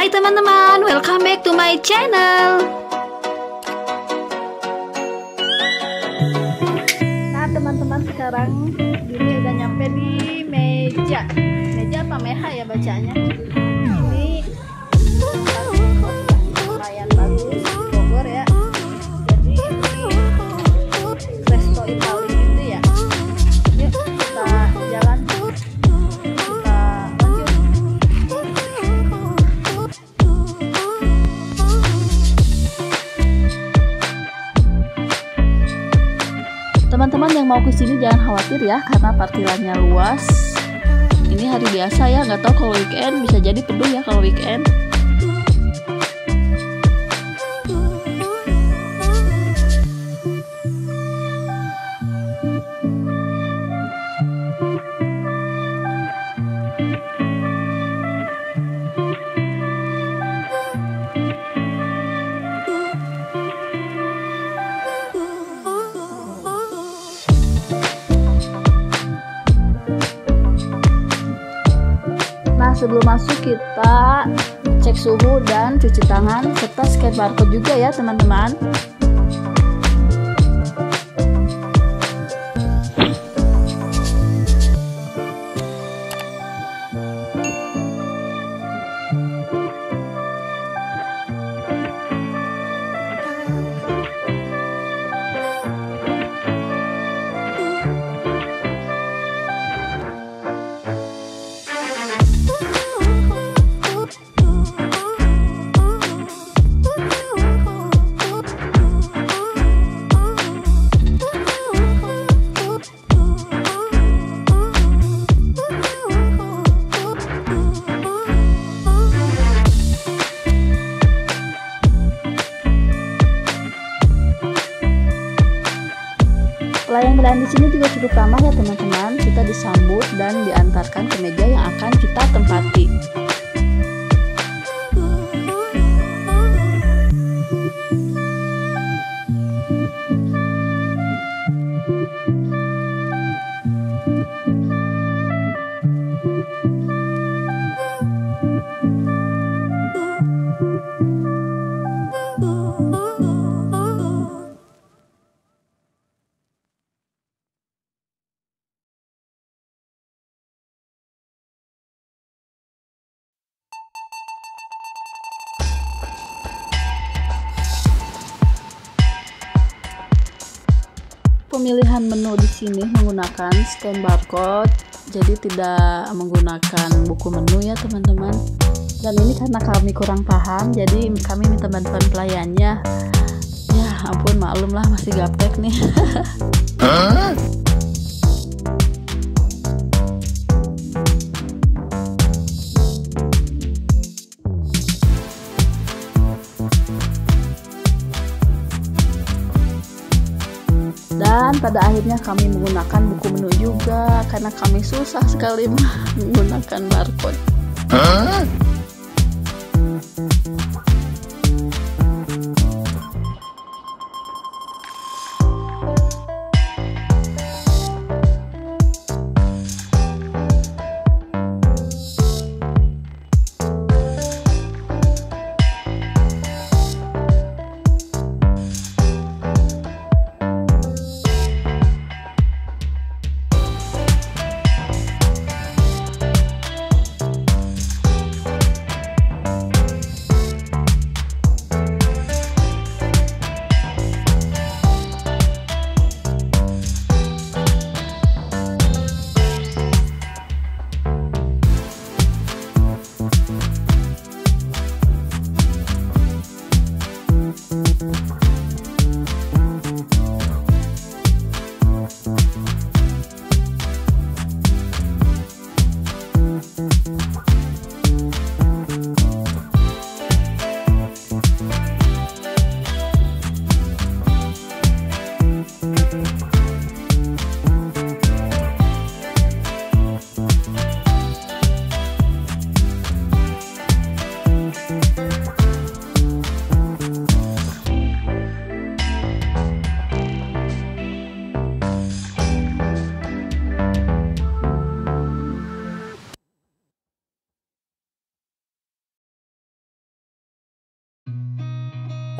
Hai teman-teman, welcome back to my channel. Nah teman-teman sekarang ini udah nyampe di meja. Meja apa meha ya bacanya? Mau ke sini jangan khawatir ya karena parkirannya luas. Ini hari biasa ya, nggak tahu kalau weekend bisa jadi penuh ya kalau weekend. Sebelum masuk kita cek suhu dan cuci tangan serta scan barcode juga ya teman-teman. Pelayan-pelayan di sini juga cukup ramah ya teman-teman. Kita disambut dan diantarkan ke meja yang akan kita tempati. Pemilihan menu di sini menggunakan scan barcode, jadi tidak menggunakan buku menu ya teman-teman. Dan ini karena kami kurang paham, jadi kami minta bantuan pelayannya. Ya ampun maklum lah masih gaptek nih. dan pada akhirnya kami menggunakan buku menu juga karena kami susah sekali menggunakan barcode.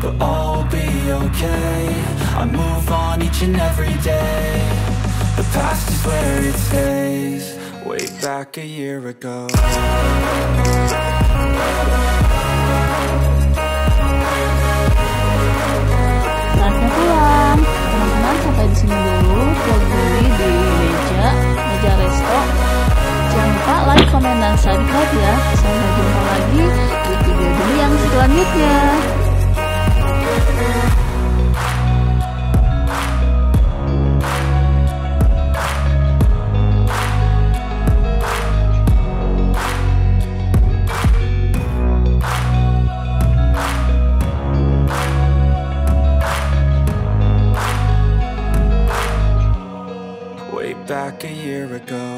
But all will be okay, I move on each and every day The past is where it stays, way back a year ago pulang. Teman-teman sampai di sini dulu vlog di meja, meja resto. Jangan lupa like, komen, dan subscribe ya. Sampai jumpa lagi di video-video yang selanjutnya. A year ago